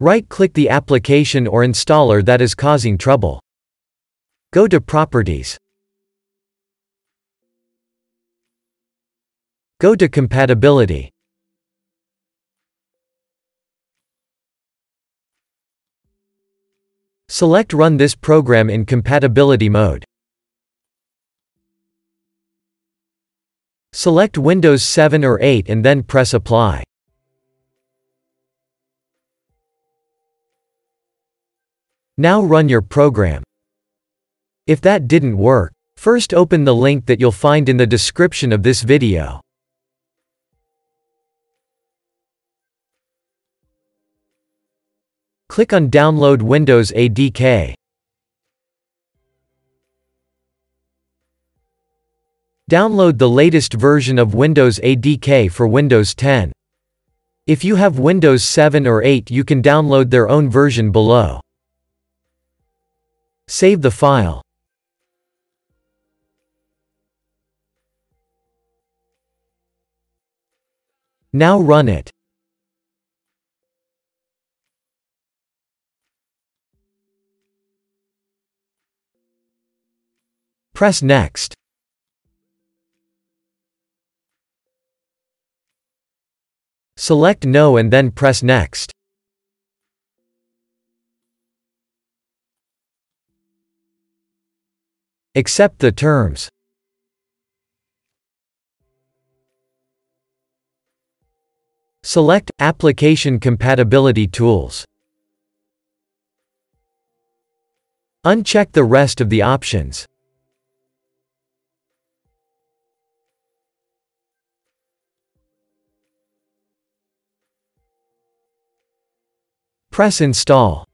Right-click the application or installer that is causing trouble. Go to Properties. Go to Compatibility. Select Run this program in compatibility mode. Select Windows 7 or 8 and then press Apply. Now run your program. If that didn't work, first open the link that you'll find in the description of this video. Click on Download Windows ADK. Download the latest version of Windows ADK for Windows 10. If you have Windows 7 or 8 you can download their own version below. Save the file. Now run it. Press Next. Select No and then press Next. Accept the terms. Select Application Compatibility Tools. Uncheck the rest of the options. Press Install.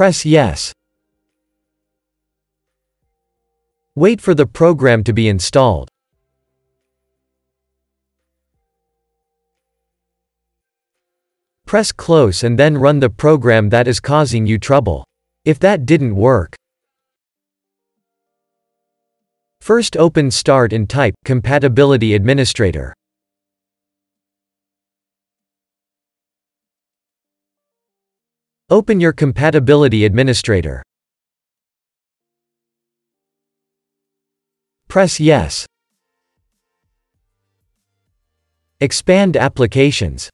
Press Yes. Wait for the program to be installed. Press Close and then run the program that is causing you trouble. If that didn't work, First open Start and type Compatibility Administrator. Open your Compatibility Administrator. Press Yes. Expand Applications.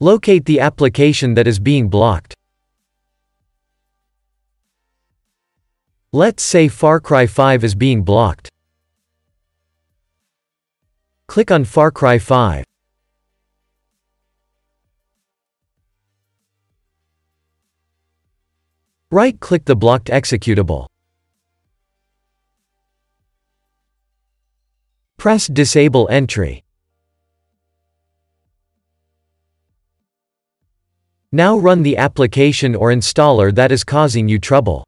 Locate the application that is being blocked. Let's say Far Cry 5 is being blocked. Click on Far Cry 5. Right-click the blocked executable. Press Disable Entry. Now run the application or installer that is causing you trouble.